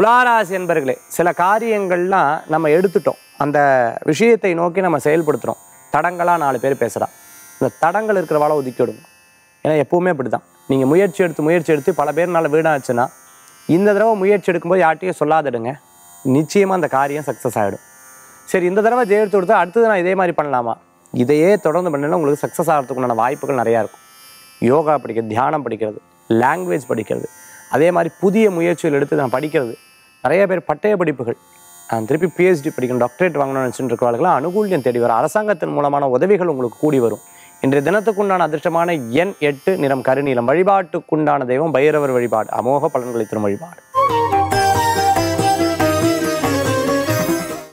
துளாராசி என்பர்களே சில காரியங்கள்லாம் நம்ம எடுத்துட்டோம். அந்த விஷயத்தை நோக்கி நம்ம செயல்படுத்துகிறோம் தடங்களாக நாலு பேர் பேசுகிறா இந்த தடங்கள் இருக்கிறவாளை ஒதுக்கி விடுங்க. ஏன்னா எப்பவுமே அப்படி தான் நீங்கள் முயற்சி எடுத்து முயற்சி எடுத்து பல பேர்னால வீடாச்சுன்னா இந்த தடவை முயற்சி எடுக்கும்போது யார்ட்டையும் சொல்லாதிடுங்க. நிச்சயமாக அந்த காரியம் சக்ஸஸ் ஆகிடும் சரி இந்த தடவை ஜெயித்து கொடுத்தா அடுத்தது நான் இதே மாதிரி பண்ணலாமா? இதையே தொடர்ந்து பண்ணலாம் உங்களுக்கு சக்ஸஸ் ஆகிறதுக்குண்டான வாய்ப்புகள் நிறையா இருக்கும். யோகா படிக்கிறது தியானம் படிக்கிறது லாங்குவேஜ் படிக்கிறது அதே மாதிரி புதிய முயற்சிகள் எடுத்து நான் படிக்கிறது நிறைய பேர் பட்டய படிப்புகள் திருப்பி பிஹெச்டி படிக்கணும் டாக்டரேட் வாங்கணும்னு நினச்சிட்டு இருக்கிறவர்களுக்கு அனுகூல்யம் தேடி வரும் அரசாங்கத்தின் மூலமான உதவிகள் உங்களுக்கு கூடி வரும். இன்றைய தினத்துக்குண்டான அதிர்ஷ்டமான எண் எட்டு நிறம் கருநீளம் வழிபாட்டுக்குண்டான தெய்வம் பைரவர் வழிபாடு அமோக பலன்களை தரும் வழிபாடு.